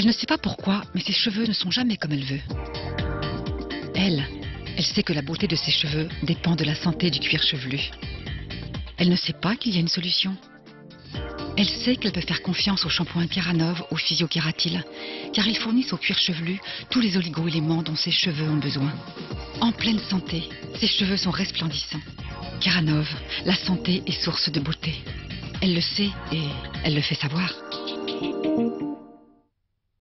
Elle ne sait pas pourquoi, mais ses cheveux ne sont jamais comme elle veut. Elle, elle sait que la beauté de ses cheveux dépend de la santé du cuir chevelu. Elle ne sait pas qu'il y a une solution. Elle sait qu'elle peut faire confiance au shampoing Keranov ou Physiokeratil, car ils fournissent au cuir chevelu tous les oligo-éléments dont ses cheveux ont besoin. En pleine santé, ses cheveux sont resplendissants. Keranov, la santé est source de beauté. Elle le sait et elle le fait savoir.